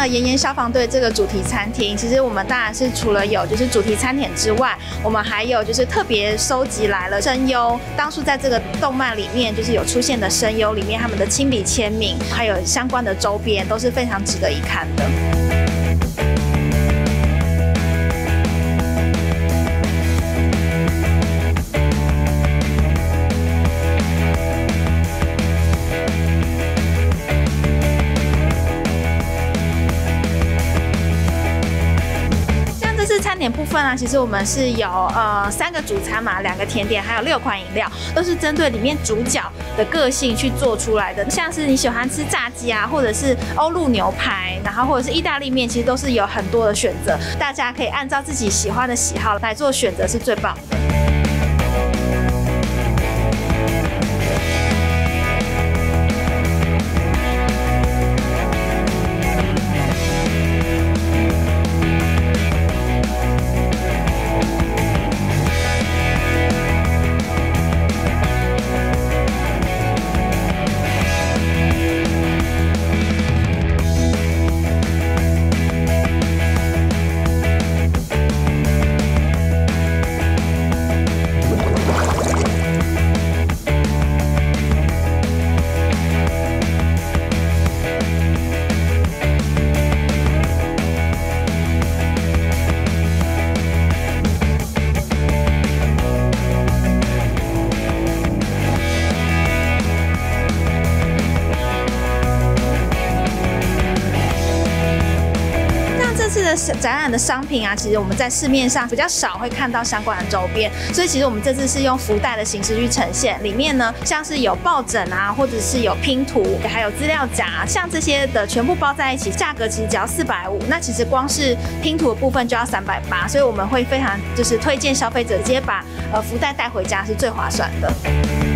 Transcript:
呢，炎炎消防队这个主题餐厅，其实我们当然是除了有就是主题餐点之外，我们还有就是特别收集来了声优，当初在这个动漫里面就是有出现的声优里面他们的亲笔签名，还有相关的周边都是非常值得一看的。点部分啊，其实我们是有呃三个主餐嘛，两个甜点，还有六款饮料，都是针对里面主角的个性去做出来的。像是你喜欢吃炸鸡啊，或者是欧陆牛排，然后或者是意大利面，其实都是有很多的选择，大家可以按照自己喜欢的喜好来做选择，是最棒的。展览的商品啊，其实我们在市面上比较少会看到相关的周边，所以其实我们这次是用福袋的形式去呈现。里面呢，像是有抱枕啊，或者是有拼图，还有资料夹，像这些的全部包在一起，价格其实只要四百五。那其实光是拼图的部分就要三百八，所以我们会非常就是推荐消费者直接把呃福袋带回家是最划算的。